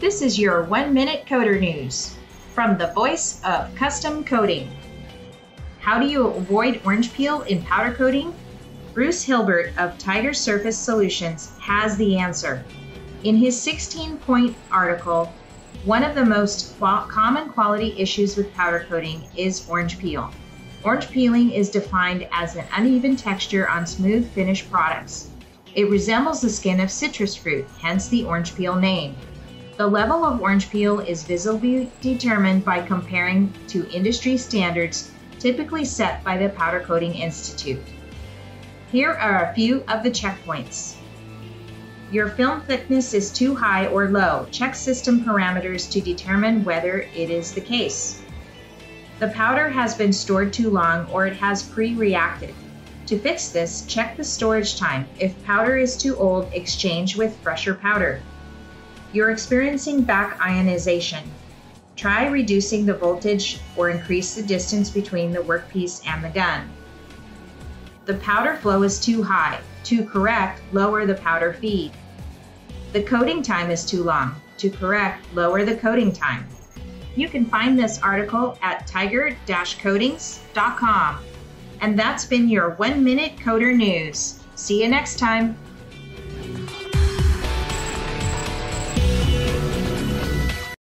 This is your one minute coater news from the voice of custom coating. How do you avoid orange peel in powder coating? Bruce Hilbert of Tiger Surface Solutions has the answer. In his 16 point article, one of the most common quality issues with powder coating is orange peel. Orange peeling is defined as an uneven texture on smooth finished products. It resembles the skin of citrus fruit, hence the orange peel name. The level of orange peel is visibly determined by comparing to industry standards typically set by the Powder Coating Institute. Here are a few of the checkpoints. Your film thickness is too high or low. Check system parameters to determine whether it is the case. The powder has been stored too long or it has pre-reacted. To fix this, check the storage time. If powder is too old, exchange with fresher powder. You're experiencing back ionization. Try reducing the voltage or increase the distance between the workpiece and the gun. The powder flow is too high. To correct, lower the powder feed. The coating time is too long. To correct, lower the coating time. You can find this article at tiger-coatings.com. And that's been your one minute coater news. See you next time.